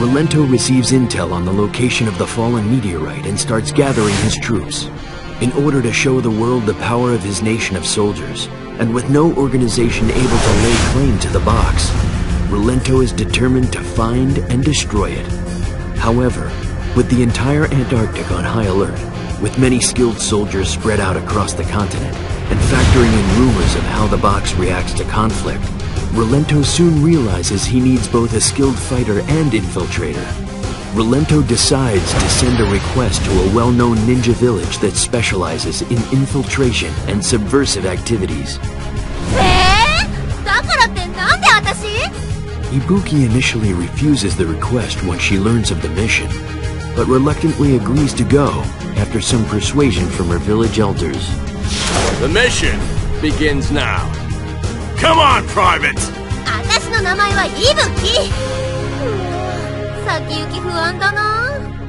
Rolento receives intel on the location of the fallen meteorite and starts gathering his troops. In order to show the world the power of his nation of soldiers, and with no organization able to lay claim to the box, Rolento is determined to find and destroy it. However, with the entire Antarctic on high alert, with many skilled soldiers spread out across the continent, and factoring in rumors of how the box reacts to conflict, Rolento soon realizes he needs both a skilled fighter and infiltrator. Rolento decides to send a request to a well-known ninja village that specializes in infiltration and subversive activities. Ibuki initially refuses the request when she learns of the mission, but reluctantly agrees to go after some persuasion from her village elders. The mission begins now. Come on, Private! 私の名前はイブキ先行き不安だな